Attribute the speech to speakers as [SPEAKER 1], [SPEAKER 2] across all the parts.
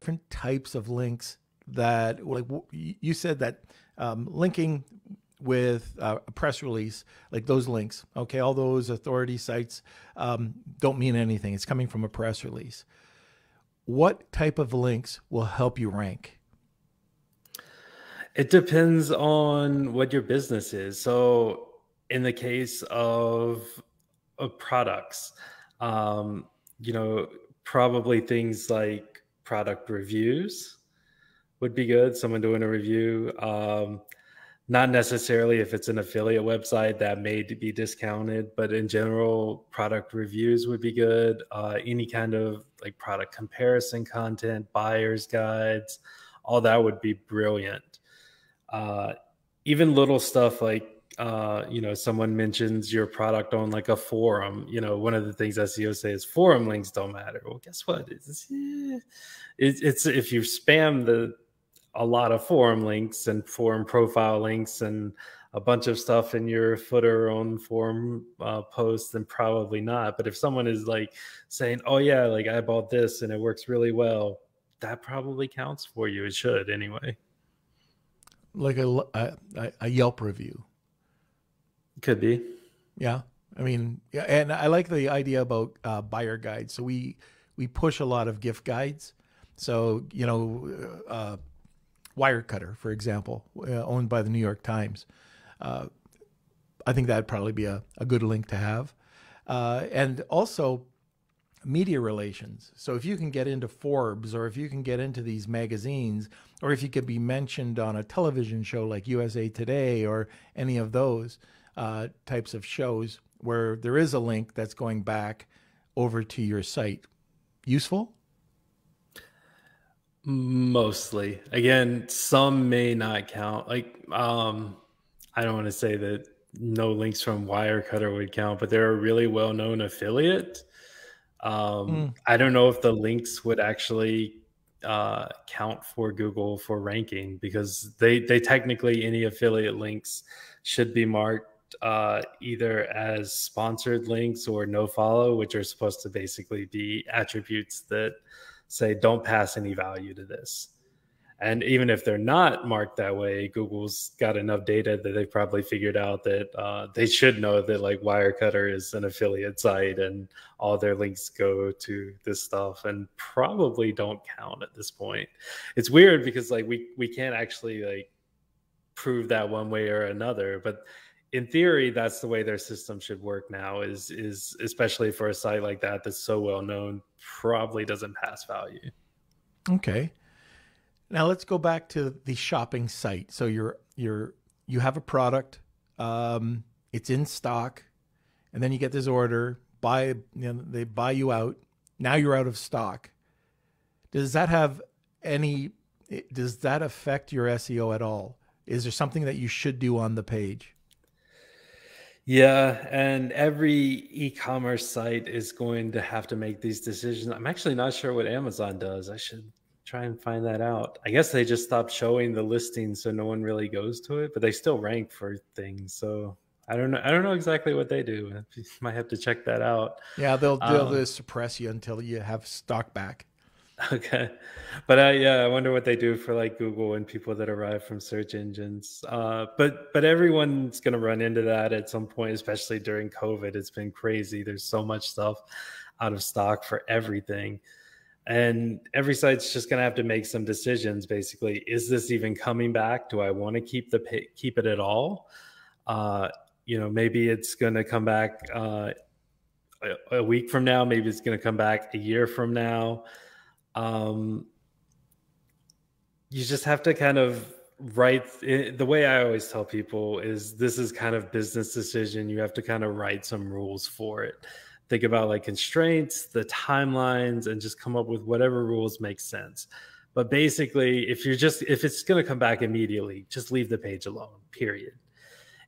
[SPEAKER 1] Different types of links that, like you said, that um, linking with uh, a press release, like those links, okay, all those authority sites um, don't mean anything. It's coming from a press release. What type of links will help you rank?
[SPEAKER 2] It depends on what your business is. So, in the case of, of products, um, you know, probably things like product reviews would be good. Someone doing a review. Um, not necessarily if it's an affiliate website that may be discounted, but in general, product reviews would be good. Uh, any kind of like product comparison content, buyer's guides, all that would be brilliant. Uh, even little stuff like uh, you know, someone mentions your product on like a forum, you know, one of the things SEO say is forum links don't matter. Well, guess what? It's, it's if you spam the a lot of forum links and forum profile links and a bunch of stuff in your footer on forum uh, posts, then probably not. But if someone is like saying, "Oh yeah, like I bought this and it works really well," that probably counts for you. It should anyway.
[SPEAKER 1] Like a a, a Yelp review.
[SPEAKER 2] Could be.
[SPEAKER 1] Yeah. I mean, yeah, and I like the idea about uh, buyer guides. So we we push a lot of gift guides. So you know, uh, Wirecutter, for example, uh, owned by the New York Times. Uh, I think that'd probably be a, a good link to have. Uh, and also media relations. So if you can get into Forbes or if you can get into these magazines or if you could be mentioned on a television show like USA Today or any of those uh, types of shows where there is a link that's going back over to your site, useful?
[SPEAKER 2] Mostly. Again, some may not count. Like, um, I don't want to say that no links from Wirecutter would count, but they're a really well known affiliate. Um, mm. I don't know if the links would actually uh, count for Google for ranking because they they technically any affiliate links should be marked uh, either as sponsored links or no follow, which are supposed to basically be attributes that say don't pass any value to this. And even if they're not marked that way, Google's got enough data that they've probably figured out that uh, they should know that like Wirecutter is an affiliate site and all their links go to this stuff and probably don't count at this point. It's weird because like we we can't actually like prove that one way or another, but in theory that's the way their system should work now is is especially for a site like that that's so well known probably doesn't pass value.
[SPEAKER 1] Okay. Now let's go back to the shopping site. So you're you're you have a product um, it's in stock and then you get this order buy you know, they buy you out. Now you're out of stock. Does that have any does that affect your seo at all? Is there something that you should do on the page
[SPEAKER 2] yeah, and every e-commerce site is going to have to make these decisions. I'm actually not sure what Amazon does. I should try and find that out. I guess they just stopped showing the listing so no one really goes to it, but they still rank for things. So I don't know. I don't know exactly what they do. You might have to check that out.
[SPEAKER 1] Yeah, they'll they'll um, suppress you until you have stock back.
[SPEAKER 2] Okay, but uh, yeah, I wonder what they do for like Google and people that arrive from search engines. Uh, but but everyone's going to run into that at some point, especially during COVID. It's been crazy. There's so much stuff out of stock for everything, and every site's just going to have to make some decisions. Basically, is this even coming back? Do I want to keep the keep it at all? Uh, you know, maybe it's going to come back uh, a, a week from now. Maybe it's going to come back a year from now um, you just have to kind of write the way I always tell people is this is kind of business decision. You have to kind of write some rules for it. Think about like constraints, the timelines, and just come up with whatever rules make sense. But basically, if you're just if it's going to come back immediately, just leave the page alone. Period.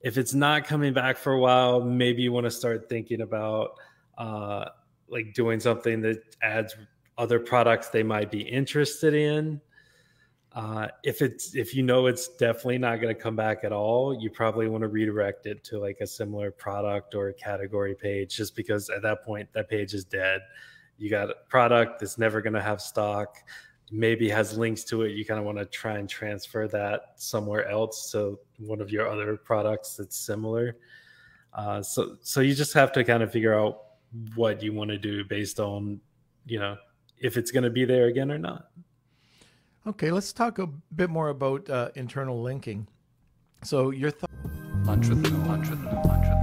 [SPEAKER 2] If it's not coming back for a while, maybe you want to start thinking about uh, like doing something that adds other products they might be interested in. Uh, if it's if you know it's definitely not going to come back at all, you probably want to redirect it to like a similar product or category page, just because at that point that page is dead. you got a product that's never going to have stock, maybe has links to it. You kind of want to try and transfer that somewhere else to one of your other products that's similar. Uh, so so you just have to kind of figure out what you want to do based on you know if it's going to be there again or not.
[SPEAKER 1] Okay, let's talk a bit more about uh, internal linking. So your thought.
[SPEAKER 3] Lunch with the